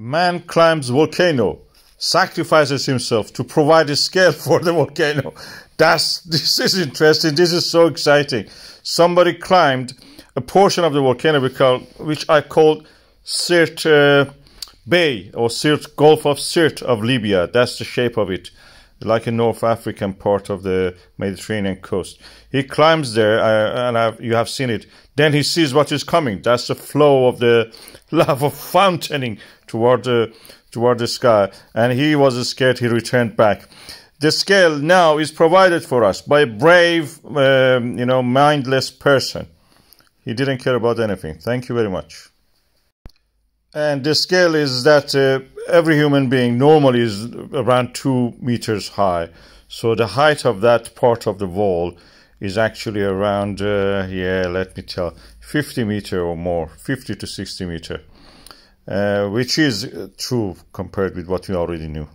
Man climbs volcano, sacrifices himself to provide a scale for the volcano. That's this is interesting. This is so exciting. Somebody climbed a portion of the volcano which I call Sirte uh, Bay or Sirte Gulf of Sirte of Libya. That's the shape of it, like a North African part of the Mediterranean coast. He climbs there, uh, and I've, you have seen it. Then he sees what is coming. That's the flow of the lava fountaining toward the toward the sky, and he was scared. He returned back. The scale now is provided for us by a brave, um, you know, mindless person. He didn't care about anything. Thank you very much. And the scale is that uh, every human being normally is around two meters high. So the height of that part of the wall is actually around, uh, yeah, let me tell, 50 meter or more, 50 to 60 meter, uh, which is true compared with what we already knew.